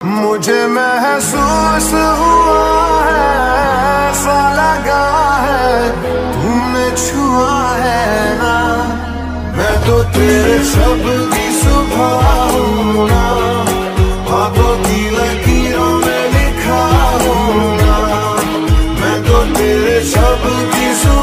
मुझे महसूस हुआ है, ऐसा लगा है, तुमने छुआ है ना। मैं तो तेरे सब की सुबह हाथों की लकीरों में लिखा हूँ ना। मैं तो तेरे सब की सुबह